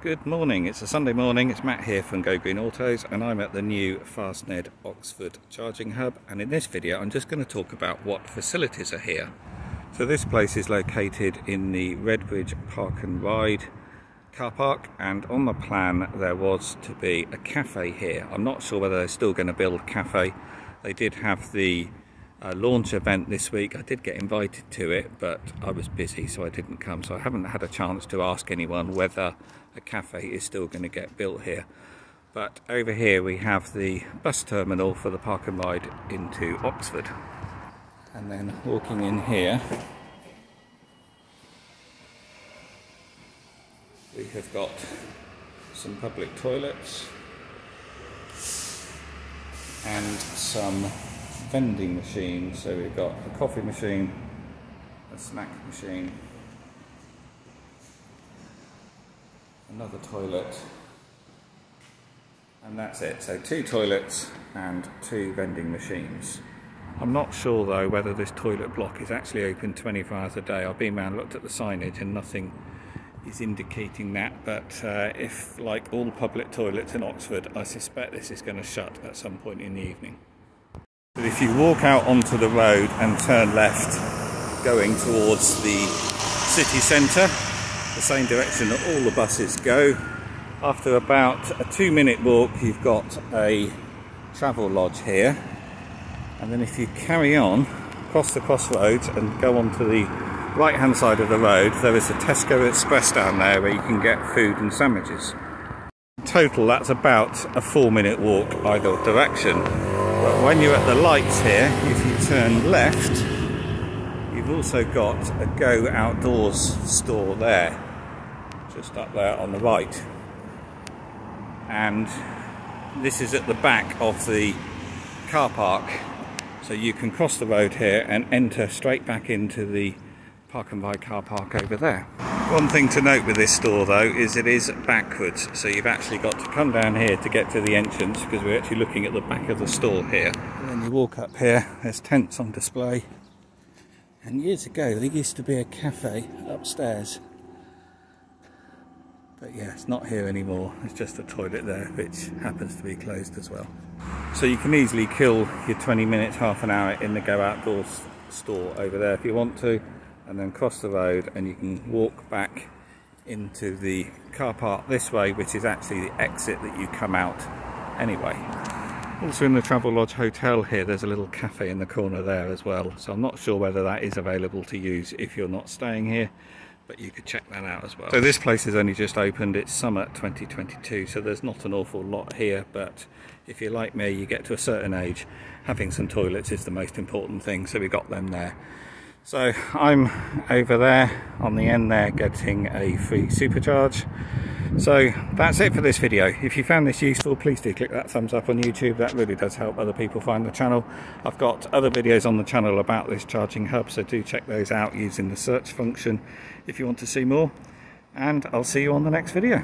Good morning, it's a Sunday morning, it's Matt here from Go Green Autos and I'm at the new Fastned Oxford charging hub and in this video I'm just going to talk about what facilities are here. So this place is located in the Redbridge Park and Ride car park and on the plan there was to be a cafe here. I'm not sure whether they're still going to build a cafe. They did have the uh, launch event this week. I did get invited to it, but I was busy, so I didn't come. So I haven't had a chance to ask anyone whether a cafe is still going to get built here. But over here we have the bus terminal for the park and ride into Oxford. And then walking in here, we have got some public toilets and some vending machines. So we've got a coffee machine, a snack machine, another toilet, and that's it. So two toilets and two vending machines. I'm not sure though whether this toilet block is actually open 24 hours a day. I've been around looked at the signage and nothing is indicating that but uh, if like all public toilets in Oxford I suspect this is going to shut at some point in the evening. But if you walk out onto the road and turn left going towards the city centre the same direction that all the buses go. After about a two minute walk you've got a Travelodge here and then if you carry on across the crossroads and go onto the right hand side of the road there is a Tesco Express down there where you can get food and sandwiches. In total that's about a four minute walk either direction but when you're at the lights here if you turn left you've also got a Go Outdoors store there just up there on the right. And this is at the back of the car park so you can cross the road here and enter straight back into the park and ride car park over there one thing to note with this store though is it is backwards. So you've actually got to come down here to get to the entrance because we're actually looking at the back of the store here. And then you walk up here there's tents on display. And years ago there used to be a cafe upstairs. But yeah, it's not here anymore. It's just a toilet there, which happens to be closed as well. So you can easily kill your 20 minutes, half an hour in the Go Outdoors store over there if you want to, and then cross the road and you can walk back into the car park this way, which is actually the exit that you come out anyway. Also in the Travelodge Hotel here, there's a little cafe in the corner there as well. So I'm not sure whether that is available to use if you're not staying here but you could check that out as well. So this place has only just opened, it's summer 2022, so there's not an awful lot here, but if you're like me, you get to a certain age, having some toilets is the most important thing, so we got them there. So I'm over there on the end there getting a free supercharge. So that's it for this video. If you found this useful, please do click that thumbs up on YouTube. That really does help other people find the channel. I've got other videos on the channel about this charging hub, so do check those out using the search function if you want to see more. And I'll see you on the next video.